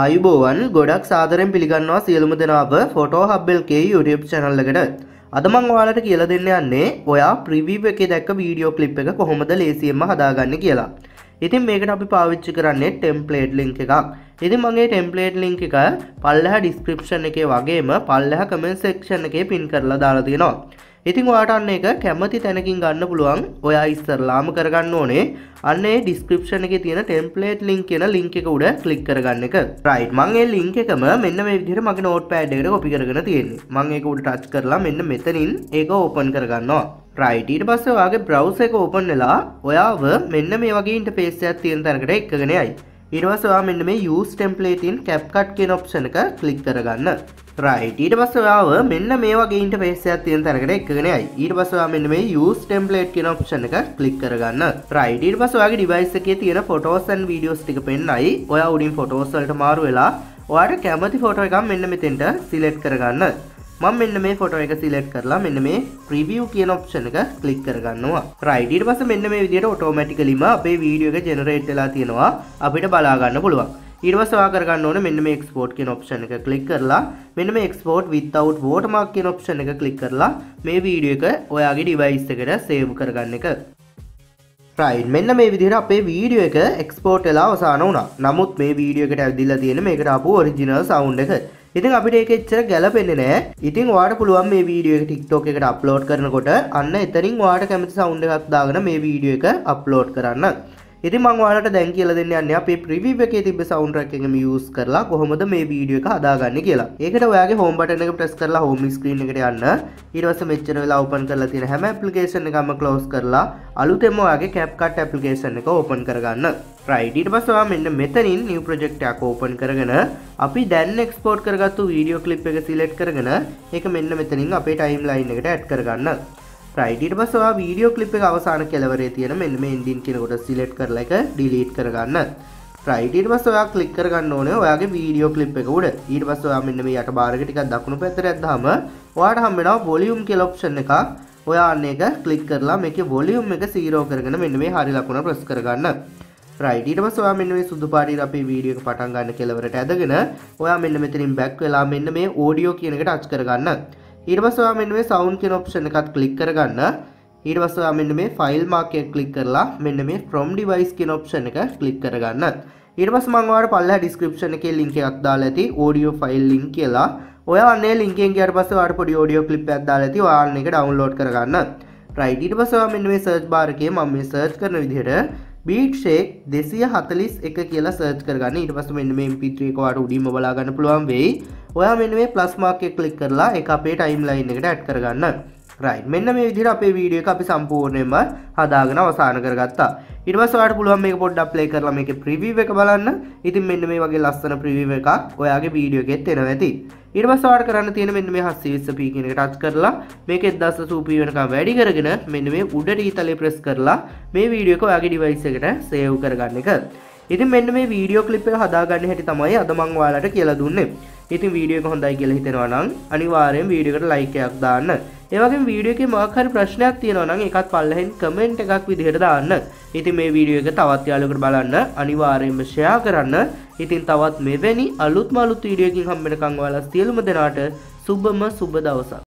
ආයුබෝවන් ගොඩක් සාදරෙන් පිළිගන්නවා සියලුම දෙනාව ෆොටෝ හබ්බල්ගේ YouTube channel එකට අද මං ඔයාලට කියලා දෙන්න යන්නේ ඔයා ප්‍රිවිව් එකේ දැක්ක වීඩියෝ ක්ලිප් එක කොහොමද ලේසියෙන්ම හදාගන්නේ කියලා. ඉතින් මේකට අපි පාවිච්චි කරන්නේ ටෙම්ප්ලේට් ලින්ක් එකක්. ඉතින් මගේ ටෙම්ප්ලේට් ලින්ක් එක පල්ලෙහා ඩිස්ක්‍රිප්ෂන් එකේ වගේම පල්ලෙහා කමෙන්ට් සෙක්ෂන් එකේ පින් කරලා දාලා තියෙනවා. ඉතින් ඔයාට අන්න එක කැමති තැනකින් ගන්න පුළුවන් ඔයා ඉස්සරලාම කරගන්න ඕනේ අන්නේ ඩිස්ක්‍රිප්ෂන් එකේ තියෙන ටෙම්ප්ලේට් ලින්ක් කියන ලින්ක් එක උඩ ක්ලික් කරගන්න එක. රයිට් මම ඒ ලින්ක් එකම මෙන්න මේ විදිහට මගේ නෝට්පෑඩ් එකට කොපි කරගෙන තියෙන්නේ. මම ඒක උඩ ටච් කරලා මෙන්න මෙතනින් ඒක ඕපන් කරගන්නවා. රයිට් ඊට පස්සේ ඔයාගේ බ්‍රවුසර් එක ඕපන් වෙලා ඔයාව මෙන්න මේ වගේ ඉන්ටර්ෆේස් එකක් තියෙන තැනකට එක්කගෙන යයි. ඊට පස්සේ ඔයා මෙන්න මේ use template in CapCut කියන ඔප්ෂන් එක ක්ලික් කරගන්න. රයිට් ඊට පස්සේ ඔයාව මෙන්න මේ වගේ ඉන්ටර්ෆේස් එකක් තියෙන තැනකට එක්කගෙන යයි. ඊට පස්සේ ඔයා මෙන්න මේ use template කියන ඔප්ෂන් එක ක්ලික් කරගන්න. රයිට් ඊට පස්සේ ඔයාගේ device එකේ තියෙන photos and videos ටික පෙන්නයි. ඔයා උඩින් photos වලට මාරු වෙලා ඔයාට කැමති ෆොටෝ එකක් මෙන්න මෙතෙන්ට සිලෙක්ට් කරගන්න. මම මෙන්න මේ ෆොටෝ එක සිලෙක්ට් කරලා මෙන්න මේ ප්‍රිවිව් කියන ඔප්ෂන් එක ක්ලික් කරගන්නවා. රයිට් ඊට පස්සේ මෙන්න මේ විදිහට ඔටෝමැටිකලිම අපේ වීඩියෝ එක ජෙනරේට් වෙලා තියෙනවා අපිට බලා ගන්න පුළුවන්. ඊට පස්සේ ඔයා කරගන්න ඕනේ මෙන්න මේ එක්ස්පෝර්ට් කියන ඔප්ෂන් එක ක්ලික් කරලා මෙන්න මේ එක්ස්පෝර්ට් without watermark කියන ඔප්ෂන් එක ක්ලික් කරලා මේ වීඩියෝ එක ඔයාගේ ඩිවයිස් එකට සේව් කරගන්න එක. රයිට් මෙන්න මේ විදිහට අපේ වීඩියෝ එක එක්ස්පෝර්ට් වෙලා අවසන් වුණා. නමුත් මේ වීඩියෝ එකට ඇවිදලා තියෙන මේකට ආපු ඔරිජිනල් සවුන්ඩ් එක. ඉතින් අපිට ඒක එච්චර ගැලපෙන්නේ නැහැ. ඉතින් ඔයාට පුළුවන් මේ වීඩියෝ එක TikTok එකට අප්ලෝඩ් කරනකොට අන්න එතනින් ඔයාට කැමති සවුන්ඩ් එකක් දාගෙන මේ වීඩියෝ එක අප්ලෝඩ් කරන්න. ඉතින් මං ඔයාලට දැන් කියලා දෙන්න යන්නේ අපේ ප්‍රිවිව් එකේ තිබ්බ සවුන්ඩ් ට්‍රැක් එකම යූස් කරලා කොහොමද මේ වීඩියෝ එක හදාගන්නේ කියලා. ඒකට ඔයාගේ හෝම් බටන් එක ප්‍රෙස් කරලා හෝම් ස්ක්‍රීන් එකට යන්න. ඊට පස්සේ මෙච්චර වෙලා ඕපන් කරලා තියෙන හැම ඇප්ලිකේෂන් එකක්ම ක්ලෝස් කරලා අලුතෙන්ම ඔයාගේ CapCut ඇප්ලිකේෂන් එක ඕපන් කරගන්න. රයිට් ඊට පස්සේ ඔයා මෙන්න මෙතනින් new project එකක් ඕපන් කරගෙන අපි දැන් එක්ස්පෝර්ට් කරගත්තු වීඩියෝ ක්ලිප් එක සිලෙක්ට් කරගෙන ඒක මෙන්න මෙතනින් අපේ ටයිම්ලයින් එකට ඇඩ් කරගන්න. රයිට් ඊට පස්සේ ඔයා වීඩියෝ ක්ලිප් එක අවසාන කෙලවරේ තියෙන මෙන්න මේ එන්ඩින් කියන කොට සිලෙක්ට් කරලා එක ඩිලීට් කරගන්න. රයිට් ඊට පස්සේ ඔයා ක්ලික් කරගන්න ඕනේ ඔයාගේ වීඩියෝ ක්ලිප් එක උඩ. ඊට පස්සේ ඔයා මෙන්න මේ යට බාර් එක ටිකක් දකුණු පැත්තට ඇද්දාම ඔයාට හම්බ වෙනවා වොලියුම් කියලා ඔප්ෂන් එකක්. ඔයා අන්න එක ක්ලික් කරලා මේකේ වොලියුම් එක 0 කරගෙන මෙන්න මේ හරි ලකුණ ප්‍රෙස් කරගන්න. රයිට් ඊට පස්සේ ඔයා මෙන්න මේ සුදු පාටින් අපේ වීඩියෝ එක පටන් ගන්න කෙලවරට ඇදගෙන ඔයා මෙන්න මෙතනින් බැක් වෙලා මෙන්න මේ ඕඩියෝ කියන එකට ටච් කරගන්න. ඊට පස්සේ ඔයා මෙන්න මේ සවුන්ඩ් කියන ඔප්ෂන් එකත් ක්ලික් කරගන්න. ඊට පස්සේ ඔයා මෙන්න මේ ෆයිල් මාක් එක ක්ලික් කරලා මෙන්න මේ from device කියන ඔප්ෂන් එක ක්ලික් කරගන්න. ඊට පස්සේ මම ඔයාලට පල්ලෙහා description එකේ link එකක් දාලා ඇති audio file link කියලා. ඔයා අන්නේ link එකෙන් ගියාට පස්සේ ඔයාලට පොඩි audio clip එකක් දාලා ඇති. ඔයා අන්න එක download කරගන්න. right ඊට පස්සේ ඔයා මෙන්න මේ search bar එකේ මම මේ search කරන විදිහට බීට් ෂේක් දෙසිය හතලිස් එක කියලා සර්ච් කරගන්න. ඊට පස්ස මෙන්න මේ පිත්‍රී එකවාට උඩින්ම බලාගන්න පුළුවන් වෙයි. ඔයා මෙන්න මේ ප්ලස් මාර්ක් එක ක්ලික් කරලා එක අපේ ටයිම් ලයින් එකට ඇඩ් කරගන්න. රයිට් මෙන්න මේ විදිහට අපේ වීඩියෝ එක අපි සම්පූර්ණයෙන්ම හදාගෙන අවසන් කරගත්තා. ඊට පස්සේ ඔයාලට පුළුවන් මේක පොඩ්ඩක් ප්ලේ කරලා මේකේ ප්‍රිවිව් එක බලන්න. ඉතින් මෙන්න මේ වගේ ලස්සන ප්‍රිවිව් එකක් ඔයාගේ වීඩියෝ එකෙත් එනවා ඇති. ඊට පස්සේ ඔයාලට කරන්න තියෙන මෙන්න මේ 720p කියන එක ටච් කරලා මේක 1080p වෙනකම් වැඩි කරගෙන මෙන්න මේ උඩට ඊතලේ ප්‍රෙස් කරලා මේ වීඩියෝ එක ඔයාගේ ඩිවයිස් එකට සේව් කරගන්න එක. ඉතින් මෙන්න මේ වීඩියෝ ක්ලිප් එක හදාගන්න හැටි තමයි අද මම ඔයාලට කියලා දුන්නේ. ඉතින් වීඩියෝ එක හොඳයි කියලා හිතෙනවා නම් අනිවාර්යෙන් වීඩියෝ එකට ලයික් එකක් දාන්න. ඒ වගේම වීඩියෝ එකේ මොකක් හරි ප්‍රශ්නයක් තියෙනවා නම් ඒකත් පල්ලෙහෙන් කමෙන්ට් එකක් විදිහට දාන්න. ඉතින් මේ වීඩියෝ එක තවත් යාළුවෙකුට බලන්න අනිවාර්යෙන්ම ෂෙයා කරන්න. ඉතින් තවත් මෙවැනි අලුත්ම අලුත් වීඩියෝ එකකින් හම්බෙනකන් ඔයාලා සියලුම දෙනාට සුබම සුබ දවසක්.